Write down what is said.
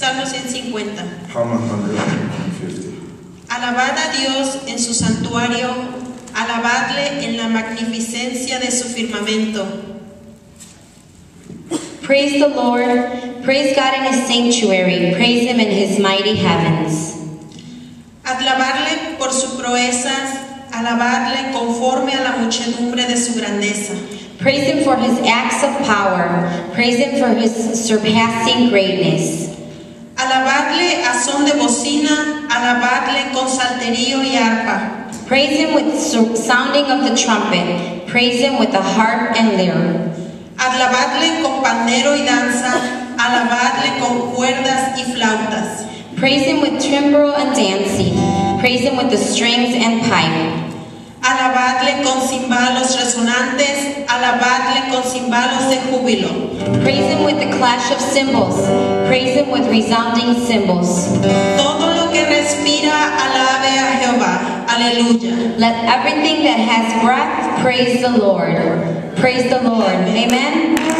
Salmo 150. Psalm 150. Alabad a Dios en su santuario, alabadle en la magnificencia de su firmamento. Praise the Lord. Praise God in his sanctuary. Praise him in his mighty heavens. Alabarle por sus proezas, alabadle conforme a la muchedumbre de su grandeza. Praise him for his acts of power. Praise him for his surpassing greatness. Son de bocina, alabadle con salterio y arpa. Praise him with so- sounding of the trumpet. Praise him with the harp and lyre. Alabadle con pandero y danza, alabadle con cuerdas y flautas. Praise him with timbrel and dancing. Praise him with the strings and pipe. Alabadle con cimbalos resonantes, alabadle con cimbalos de júbilo. Praise him the clash of cymbals. Praise him with resounding cymbals. Todo lo que respira, alabe a Jehová. Aleluya. Let everything that has breath praise the Lord. Praise the Lord. Amen.